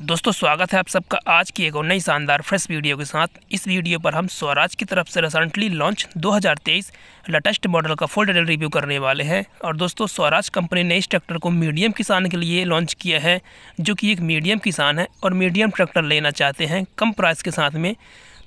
दोस्तों, स्वागत है आप सबका आज की एक और नई शानदार फ्रेश वीडियो के साथ। इस वीडियो पर हम स्वराज की तरफ़ से रिसेंटली लॉन्च 2023 लेटेस्ट मॉडल का फुल डिटेल रिव्यू करने वाले हैं। और दोस्तों, स्वराज कंपनी ने इस ट्रैक्टर को मीडियम किसान के लिए लॉन्च किया है, जो कि एक मीडियम किसान है और मीडियम ट्रैक्टर लेना चाहते हैं कम प्राइस के साथ में।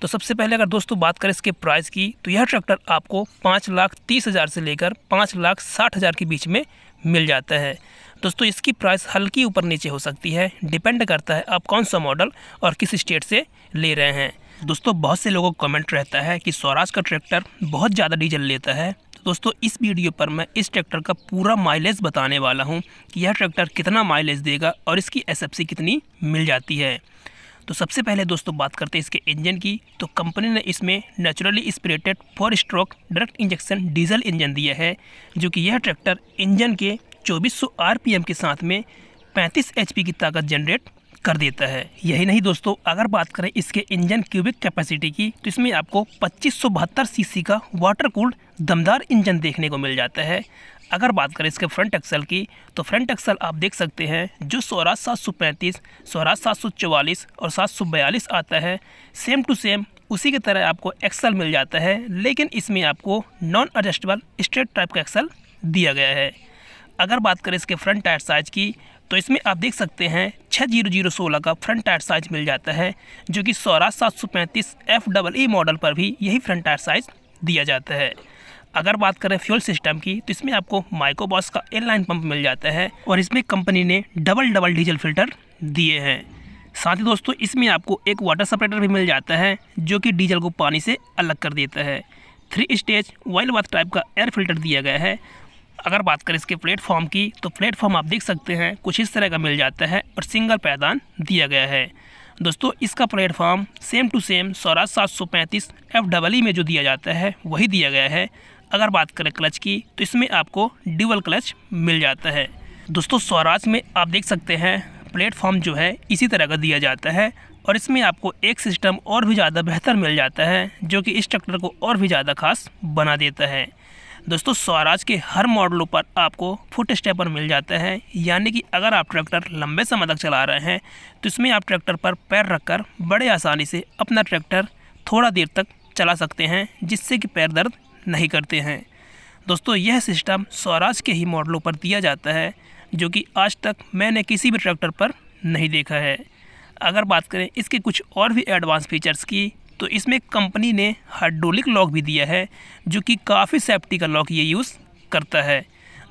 तो सबसे पहले अगर दोस्तों बात करें इसके प्राइस की तो यह ट्रैक्टर आपको पाँच लाख तीस हज़ार से लेकर पाँच लाख साठ हज़ार के बीच में मिल जाता है। दोस्तों, इसकी प्राइस हल्की ऊपर नीचे हो सकती है। डिपेंड करता है आप कौन सा मॉडल और किस स्टेट से ले रहे हैं। दोस्तों, बहुत से लोगों को कमेंट रहता है कि स्वराज का ट्रैक्टर बहुत ज़्यादा डीजल लेता है। तो दोस्तों, इस वीडियो पर मैं इस ट्रैक्टर का पूरा माइलेज बताने वाला हूँ कि यह ट्रैक्टर कितना माइलेज देगा और इसकी एस कितनी मिल जाती है। तो सबसे पहले दोस्तों, बात करते हैं इसके इंजन की। तो कंपनी ने इसमें naturally aspirated four stroke direct injection diesel engine दिया है, जो कि यह ट्रैक्टर इंजन के 2400 आरपीएम के साथ में 35 एचपी की ताकत जनरेट कर देता है। यही नहीं दोस्तों, अगर बात करें इसके इंजन क्यूबिक कैपेसिटी की तो इसमें आपको पच्चीस सीसी का वाटर कूल्ड दमदार इंजन देखने को मिल जाता है। अगर बात करें इसके फ्रंट एक्सल की तो फ्रंट एक्सल आप देख सकते हैं, जो सोलह सात सौ पैंतीस सोलह सात सौ चवालीस और सात सौ बयालीस आता है। सेम टू सेम, उसी की तरह आपको एक्सल मिल जाता है, लेकिन इसमें आपको नॉन एडजस्टेबल स्ट्रेट टाइप का एक्सल दिया गया है। अगर बात करें इसके फ्रंट टायर साइज़ की तो इसमें आप देख सकते हैं छः ज़ीरो ज़ीरो सोलह का फ्रंट टायर साइज़ मिल जाता है, जो कि सोलह सात सौ पैंतीस एफ़ डबल ई मॉडल पर भी यही फ्रंट टायर साइज़ दिया जाता है। अगर बात करें फ्यूल सिस्टम की तो इसमें आपको माइक्रोबॉस का एयर लाइन पंप मिल जाता है और इसमें कंपनी ने डबल डबल डीजल फ़िल्टर दिए हैं। साथ ही दोस्तों, इसमें आपको एक वाटर सपरेटर भी मिल जाता है, जो कि डीजल को पानी से अलग कर देता है। Three stage oil bath type का एयर फ़िल्टर दिया गया है अगर बात करें इसके प्लेटफॉर्म की तो प्लेटफॉर्म आप देख सकते हैं, कुछ इस तरह का मिल जाता है और सिंगल पैदान दिया गया है। दोस्तों, इसका platform same to same Swaraj सात सौ पैंतीस एफ़ डबल ई में जो दिया जाता है, वही दिया गया है। अगर बात करें क्लच की तो इसमें आपको ड्यूअल क्लच मिल जाता है। दोस्तों, स्वराज में आप देख सकते हैं, प्लेटफॉर्म जो है, इसी तरह का दिया जाता है, और इसमें आपको एक सिस्टम और भी ज़्यादा बेहतर मिल जाता है, जो कि इस ट्रैक्टर को और भी ज़्यादा खास बना देता है। दोस्तों, स्वराज के हर मॉडलों पर आपको फुट स्टेपर मिल जाता है। यानी कि अगर आप ट्रैक्टर लंबे समय तक चला रहे हैं तो इसमें आप ट्रैक्टर पर पैर रखकर बड़े आसानी से अपना ट्रैक्टर थोड़ा देर तक चला सकते हैं, जिससे कि पैर दर्द नहीं करते हैं। दोस्तों, यह सिस्टम स्वराज के ही मॉडलों पर दिया जाता है, जो कि आज तक मैंने किसी भी ट्रैक्टर पर नहीं देखा है। अगर बात करें इसके कुछ और भी एडवांस फीचर्स की तो इसमें कंपनी ने हाइड्रोलिक लॉक भी दिया है, जो कि काफ़ी सेफ्टी का लॉक ये यूज़ करता है।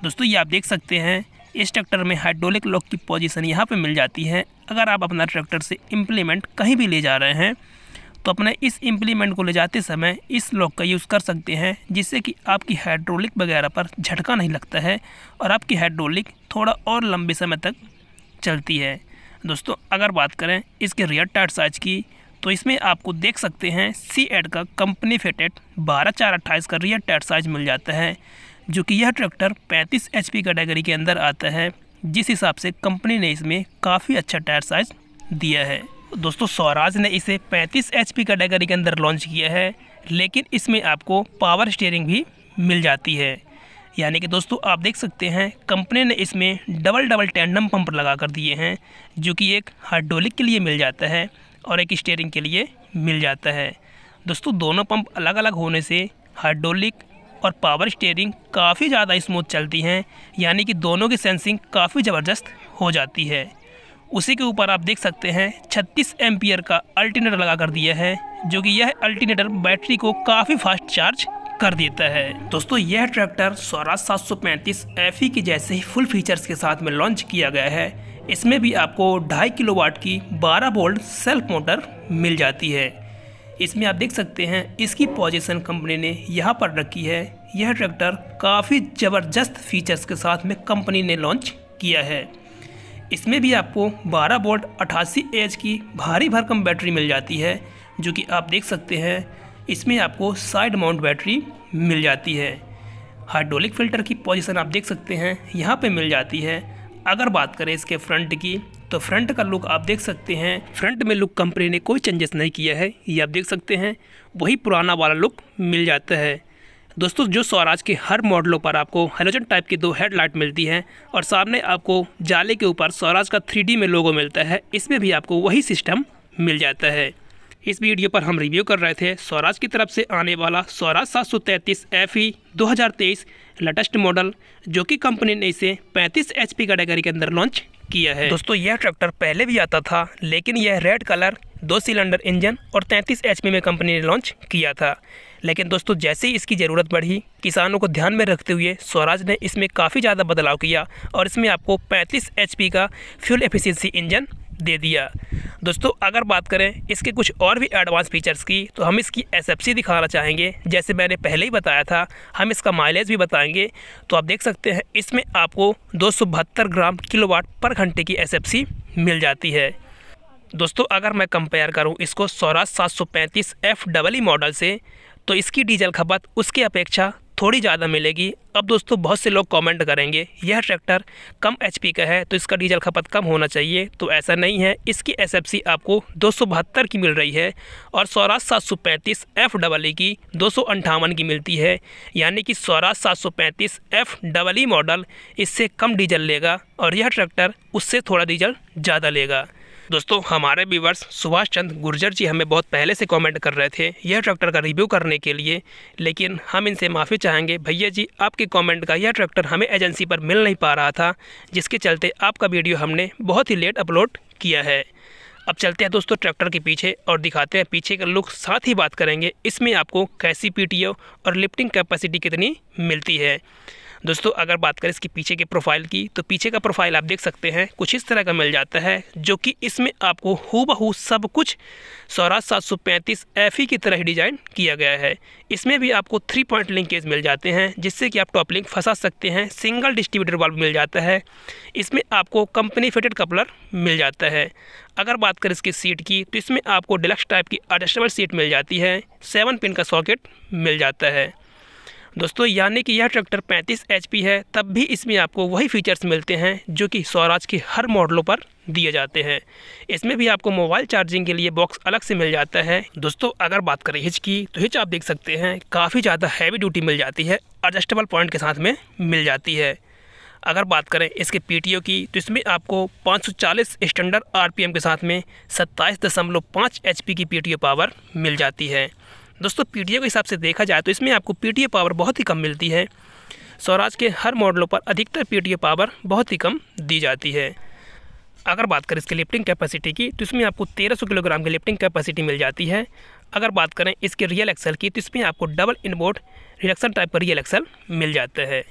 दोस्तों, ये आप देख सकते हैं, इस ट्रैक्टर में हाइड्रोलिक लॉक की पोजीशन यहाँ पे मिल जाती है। अगर आप अपना ट्रैक्टर से इम्प्लीमेंट कहीं भी ले जा रहे हैं तो अपने इस इम्प्लीमेंट को ले जाते समय इस लॉक का यूज़ कर सकते हैं, जिससे कि आपकी हाइड्रोलिक वगैरह पर झटका नहीं लगता है और आपकी हाइड्रोलिक थोड़ा और लंबे समय तक चलती है। दोस्तों, अगर बात करें इसके रियर टायर साइज़ की तो इसमें आपको देख सकते हैं सी एड का कंपनी फिटेड बारह चार अट्ठाईस का रियर टायर साइज़ मिल जाता है, जो कि यह ट्रैक्टर 35 एच पी कैटेगरी के अंदर आता है, जिस हिसाब से कंपनी ने इसमें काफ़ी अच्छा टायर साइज़ दिया है। दोस्तों, स्वराज ने इसे 35 एच पी कैटेगरी के अंदर लॉन्च किया है, लेकिन इसमें आपको पावर स्टीयरिंग भी मिल जाती है। यानी कि दोस्तों, आप देख सकते हैं कंपनी ने इसमें डबल डबल टेंडम पंप लगा कर दिए हैं, जो कि एक हाइड्रोलिक के लिए मिल जाता है और एक स्टेयरिंग के लिए मिल जाता है। दोस्तों, दोनों पंप अलग अलग होने से हाइड्रोलिक और पावर स्टेयरिंग काफ़ी ज़्यादा स्मूथ चलती हैं, यानी कि दोनों की सेंसिंग काफ़ी ज़बरदस्त हो जाती है। उसी के ऊपर आप देख सकते हैं 36 एम्पियर का अल्टीनेटर लगा कर दिया है, जो कि यह अल्टीनेटर बैटरी को काफ़ी फास्ट चार्ज कर देता है। दोस्तों, यह ट्रैक्टर स्वराज सात सौ पैंतीस एफ़ के जैसे ही फुल फीचर्स के साथ में लॉन्च किया गया है। इसमें भी आपको ढाई किलो वाट की 12 वोल्ट सेल्फ मोटर मिल जाती है। इसमें आप देख सकते हैं, इसकी पोजीशन कंपनी ने यहाँ पर रखी है। यह ट्रैक्टर काफ़ी ज़बरदस्त फीचर्स के साथ में कंपनी ने लॉन्च किया है। इसमें भी आपको 12 वोल्ट अठासी एच की भारी भरकम बैटरी मिल जाती है, जो कि आप देख सकते हैं, इसमें आपको साइड माउंट बैटरी मिल जाती है। हाइड्रोलिक फ़िल्टर की पोजीशन आप देख सकते हैं, यहाँ पे मिल जाती है। अगर बात करें इसके फ्रंट की तो फ्रंट का लुक आप देख सकते हैं। फ्रंट में लुक कंपनी ने कोई चेंजेस नहीं किया है, ये आप देख सकते हैं। वही पुराना वाला लुक मिल जाता है। दोस्तों, जो स्वराज के हर मॉडलों पर आपको हेलोजन टाइप की दो हेडलाइट मिलती हैं, और सामने आपको जाले के ऊपर स्वराज का थ्री में लोगो मिलता है, इसमें भी आपको वही सिस्टम मिल जाता है। इस वीडियो पर हम रिव्यू कर रहे थे स्वराज की तरफ़ से आने वाला स्वराज सात सौ तैंतीस एफ़ ई दो हज़ार तेईस लेटेस्ट मॉडल, जो कि कंपनी ने इसे 35 एच पी कैटेगरी के अंदर लॉन्च किया है। दोस्तों, यह ट्रैक्टर पहले भी आता था, लेकिन यह रेड कलर दो सिलेंडर इंजन और 33 एच में कंपनी ने लॉन्च किया था। लेकिन दोस्तों, जैसे ही इसकी ज़रूरत बढ़ी, किसानों को ध्यान में रखते हुए स्वराज ने इसमें काफ़ी ज़्यादा बदलाव किया और इसमें आपको 35 एच का फ्यूल एफिशिएंसी इंजन दे दिया। दोस्तों, अगर बात करें इसके कुछ और भी एडवांस फीचर्स की तो हम इसकी एस दिखाना चाहेंगे। जैसे मैंने पहले ही बताया था, हम इसका माइलेज भी बताएँगे। तो आप देख सकते हैं, इसमें आपको दो सौ बहत्तर ग्राम किलोवाट पर घंटे की एस मिल जाती है। दोस्तों, अगर मैं कंपेयर करूँ इसको Swaraj 735 F double E model से तो इसकी डीजल खपत उसकी अपेक्षा थोड़ी ज़्यादा मिलेगी। अब दोस्तों, बहुत से लोग कमेंट करेंगे, यह ट्रैक्टर कम एचपी का है तो इसका डीजल खपत कम होना चाहिए। तो ऐसा नहीं है। इसकी एस आपको दो सौ बहत्तर की मिल रही है और स्वराज सात सौ पैंतीस एफ़ डबल ई की दो की मिलती है। यानी कि स्वराज सात सौ पैंतीस एफ़ डबल ई मॉडल इससे कम डीजल लेगा और यह ट्रैक्टर उससे थोड़ा डीजल ज़्यादा लेगा। दोस्तों, हमारे व्यूवर्स सुभाष चंद्र गुर्जर जी हमें बहुत पहले से कमेंट कर रहे थे यह ट्रैक्टर का रिव्यू करने के लिए, लेकिन हम इनसे माफ़ी चाहेंगे। भैया जी, आपके कमेंट का यह ट्रैक्टर हमें एजेंसी पर मिल नहीं पा रहा था, जिसके चलते आपका वीडियो हमने बहुत ही लेट अपलोड किया है। अब चलते हैं दोस्तों ट्रैक्टर के पीछे और दिखाते हैं पीछे का लुक साथ ही बात करेंगे, इसमें आपको कैसी पीटीओ और लिफ्टिंग कैपेसिटी कितनी मिलती है। दोस्तों, अगर बात करें इसके पीछे के प्रोफ़ाइल की तो पीछे का प्रोफ़ाइल आप देख सकते हैं, कुछ इस तरह का मिल जाता है, जो कि इसमें आपको हु बहू सब कुछ सौराज सात सौ पैंतीस एफ़ ई की तरह डिज़ाइन किया गया है। इसमें भी आपको थ्री पॉइंट लिंकेज मिल जाते हैं, जिससे कि आप टॉप लिंक फंसा सकते हैं सिंगल डिस्ट्रीब्यूटर वाल्व मिल जाता है। इसमें आपको कंपनी फिटेड कपलर मिल जाता है। अगर बात करें इसकी सीट की तो इसमें आपको डिलक्स टाइप की एडजस्टेबल सीट मिल जाती है सेवन पिन का सॉकेट मिल जाता है। दोस्तों, यानी कि यह ट्रैक्टर 35 एचपी है, तब भी इसमें आपको वही फीचर्स मिलते हैं जो कि स्वराज के हर मॉडलों पर दिए जाते हैं। इसमें भी आपको मोबाइल चार्जिंग के लिए बॉक्स अलग से मिल जाता है। दोस्तों, अगर बात करें हिच की तो हिच आप देख सकते हैं, काफ़ी ज़्यादा हैवी ड्यूटी मिल जाती है एडजस्टेबल पॉइंट के साथ में मिल जाती है। अगर बात करें इसके पीटीओ की तो इसमें आपको 540 स्टैंडर्ड आरपीएम के साथ में सत्ताईस दशमलव पाँच एच की पीटीओ पावर मिल जाती है। दोस्तों पी के हिसाब से देखा जाए तो इसमें आपको पीटीए पावर बहुत ही कम मिलती है। स्वराज के हर मॉडलों पर अधिकतर पी पावर बहुत ही कम दी जाती है। अगर बात करें इसके लिफ्टिंग कैपेसिटी की तो इसमें आपको 1300 किलोग्राम की लिफ्टिंग कैपेसिटी मिल जाती है। अगर बात करें इसके रियल एक्सल की तो इसमें आपको डबल इनबोर्ड रिडक्शन टाइप का रियल एक्सल मिल जाता है।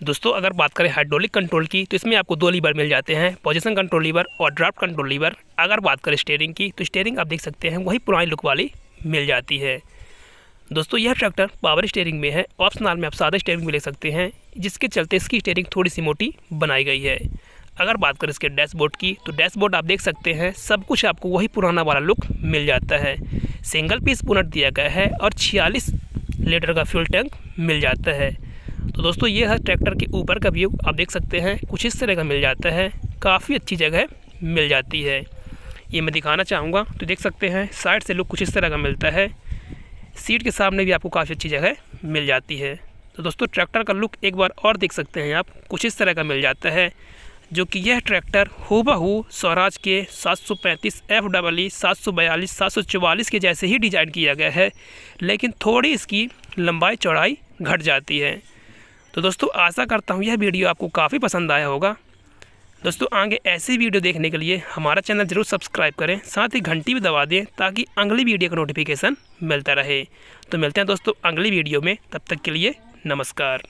दोस्तों, अगर बात करें हाइड्रोलिक कंट्रोल की तो इसमें आपको दो लीवर मिल जाते हैं पोजीशन कंट्रोल लीवर और ड्राफ्ट कंट्रोल लीवर अगर बात करें स्टेयरिंग की तो स्टेयरिंग आप देख सकते हैं, वही पुरानी लुक वाली मिल जाती है। दोस्तों, यह ट्रैक्टर पावर स्टेयरिंग में है। ऑप्शनल में आप सादा स्टेयरिंग भी ले सकते हैं, जिसके चलते इसकी स्टेयरिंग थोड़ी सी मोटी बनाई गई है। अगर बात करें इसके डैशबोर्ड की तो डैशबोर्ड आप देख सकते हैं, सब कुछ आपको वही पुराना वाला लुक मिल जाता है। सिंगल पीस पुनट दिया गया है और छियालीस लीटर का फ्यूल टैंक मिल जाता है। तो दोस्तों ये है ट्रैक्टर के ऊपर का व्यू आप देख सकते हैं, कुछ इस तरह का मिल जाता है। काफ़ी अच्छी जगह मिल जाती है। ये मैं दिखाना चाहूँगा। तो देख सकते हैं, साइड से लुक कुछ इस तरह का मिलता है। सीट के सामने भी आपको काफ़ी अच्छी जगह मिल जाती है। तो दोस्तों, ट्रैक्टर का लुक एक बार और देख सकते हैं आप, कुछ इस तरह का मिल जाता है, जो कि यह ट्रैक्टर हु बहू स्वराज के 735 एफ़ डबल ई, सात के जैसे ही डिज़ाइन किया गया है, लेकिन थोड़ी इसकी लंबाई चौड़ाई घट जाती है। तो दोस्तों, आशा करता हूँ यह वीडियो आपको काफ़ी पसंद आया होगा। दोस्तों, आगे ऐसी वीडियो देखने के लिए हमारा चैनल ज़रूर सब्सक्राइब करें, साथ ही घंटी भी दबा दें ताकि अगली वीडियो का नोटिफिकेशन मिलता रहे। तो मिलते हैं दोस्तों, अगली वीडियो में, तब तक के लिए नमस्कार।